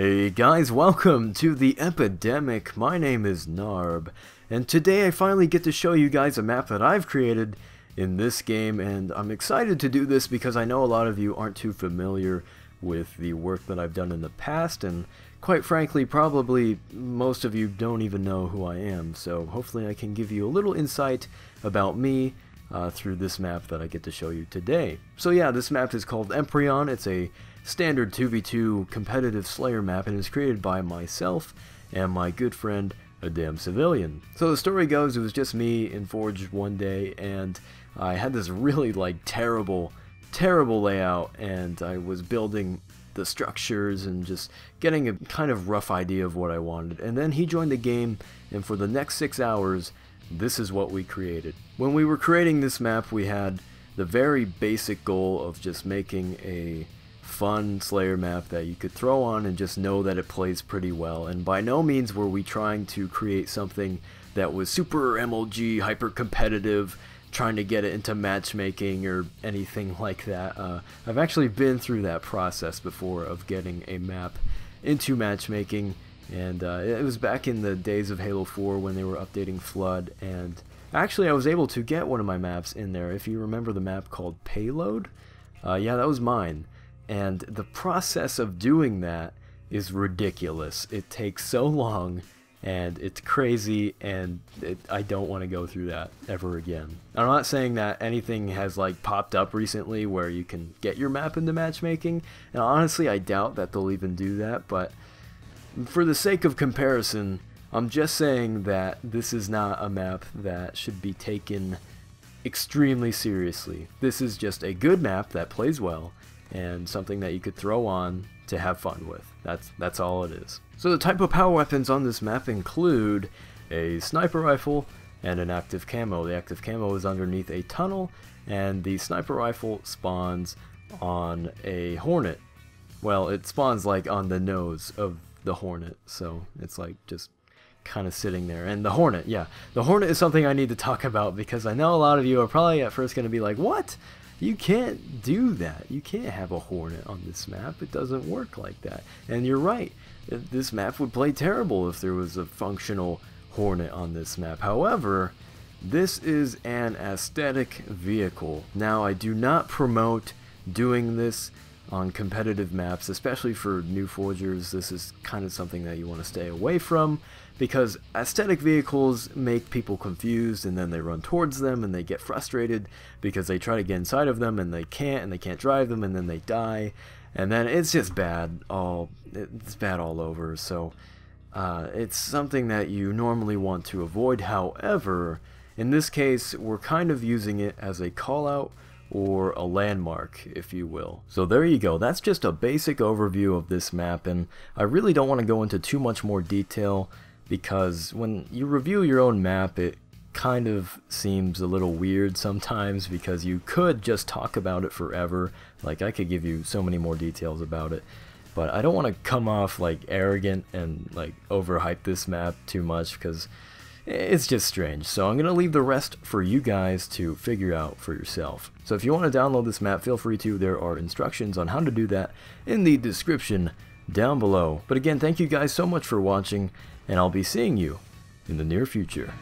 Hey guys, welcome to the Epidemic. My name is Narb, and today I finally get to show you guys a map that I've created in this game, and I'm excited to do this because I know a lot of you aren't too familiar with the work that I've done in the past, and quite frankly, probably most of you don't even know who I am, so hopefully I can give you a little insight about me uh, through this map that I get to show you today. So yeah, this map is called Empyrean. It's a standard 2v2 competitive Slayer map and was created by myself and my good friend a damn Civilian. So the story goes, it was just me in Forge one day and I had this really like terrible, terrible layout and I was building the structures and just getting a kind of rough idea of what I wanted. And then he joined the game and for the next six hours, this is what we created. When we were creating this map, we had the very basic goal of just making a fun Slayer map that you could throw on and just know that it plays pretty well. And by no means were we trying to create something that was super MLG, hyper competitive, trying to get it into matchmaking or anything like that. Uh, I've actually been through that process before of getting a map into matchmaking and uh, it was back in the days of Halo 4 when they were updating Flood and actually I was able to get one of my maps in there if you remember the map called Payload uh, yeah that was mine and the process of doing that is ridiculous it takes so long and it's crazy and it, I don't want to go through that ever again. I'm not saying that anything has like popped up recently where you can get your map into matchmaking and honestly I doubt that they'll even do that but for the sake of comparison I'm just saying that this is not a map that should be taken extremely seriously. This is just a good map that plays well and something that you could throw on to have fun with. That's that's all it is. So the type of power weapons on this map include a sniper rifle and an active camo. The active camo is underneath a tunnel and the sniper rifle spawns on a hornet. Well, it spawns like on the nose of the hornet, so it's like just kind of sitting there. And the Hornet, yeah. The Hornet is something I need to talk about because I know a lot of you are probably at first going to be like, what? You can't do that. You can't have a Hornet on this map. It doesn't work like that. And you're right. This map would play terrible if there was a functional Hornet on this map. However, this is an aesthetic vehicle. Now, I do not promote doing this on competitive maps, especially for new forgers. This is kind of something that you want to stay away from because aesthetic vehicles make people confused and then they run towards them and they get frustrated because they try to get inside of them and they can't and they can't drive them and then they die and then it's just bad all it's bad all over so uh, it's something that you normally want to avoid however in this case we're kind of using it as a call out or a landmark, if you will. So there you go, that's just a basic overview of this map, and I really don't want to go into too much more detail because when you review your own map, it kind of seems a little weird sometimes because you could just talk about it forever. Like, I could give you so many more details about it. But I don't want to come off like arrogant and like overhype this map too much because it's just strange. So I'm going to leave the rest for you guys to figure out for yourself. So if you want to download this map, feel free to. There are instructions on how to do that in the description down below. But again, thank you guys so much for watching, and I'll be seeing you in the near future.